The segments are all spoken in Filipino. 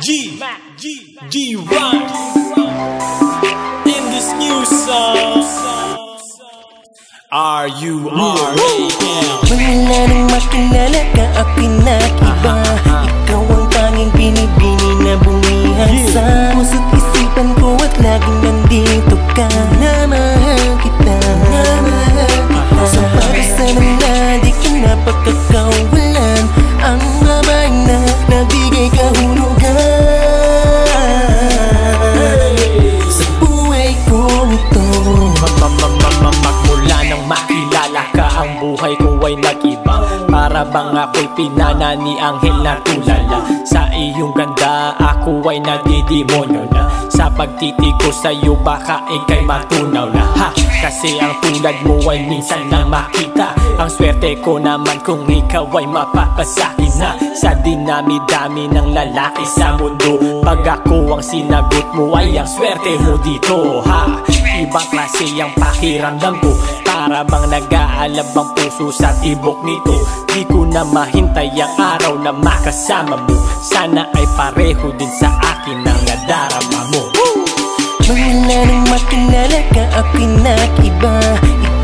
G, G, G Run in this new song. R U R A M. Wala nang makilala ka akin na iba Ikaw ang tanging binibini ay nag-iba. Para bang ako'y pinana ni Anghel na tulala. Sa iyong ganda ako ay nadidemonyo na. Sa pagtitig ko sa'yo baka ikay matunaw na. Ha! Kasi ang tulad mo ay minsan lang makita. Ang swerte ko naman kung ikaw ay mapapasakin na. Sa dinami-dami ng lalaki sa mundo Pag ako ang sinagot mo ay ang swerte mo dito. Ha! Ibang klase ang pakiramdam ko Para bang nag-aalab ang puso sa tibok nito. Di ko na mahintay ang araw na makasama mo. Sana ay pareho din sa akin ang nadarama mo. Wala nang makilala ka akin na iba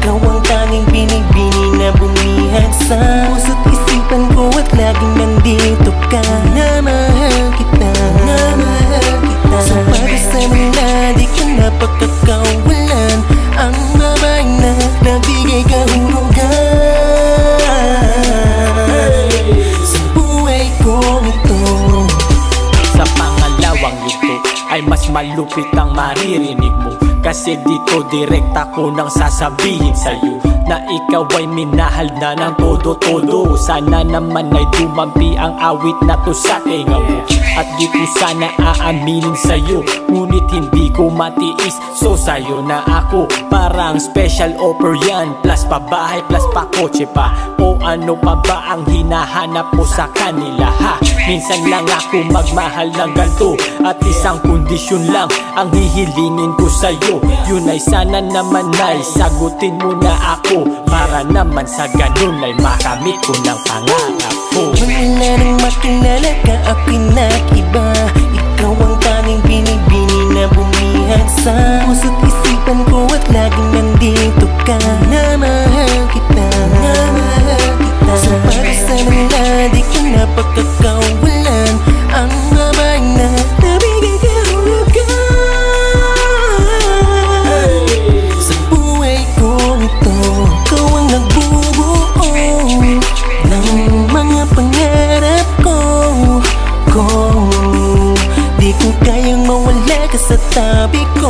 Ikaw ang tanging binibini na bumihan sa Puso't isipan ko at laging nandito ka Na malupit ang maririnig mo. Kasi dito direkta ko nang sasabihin sa'yo Na ikaw ay minahal na ng todo-todo. Sana naman ay dumampi ang awit na to sa tenga mo. At di ko sana aaminin sa'yo Ngunit hindi ko matiis. So sa'yo na ako. Parang special offer yan. Plus pa bahay, plus pa kotse pa. O ano pa ba ang hinahanap mo sa kanila ha? Minsan lang ako magmahal ng ganto. At isang kondisyon lang ang hihilingin ko sa'yo. Yun ay sana naman ay sagutin mo na ako Para naman sa ganun ay makamit ko ng pangarap ko. Wala nang makilala ka iba Ikaw ang tanging binibini na bumihan sa Puso't isipan ko at laging nandito ka. Na mahal kita. Na mahal kita Sa pagkasama na di ka napagkakawalan ka sa tabi ko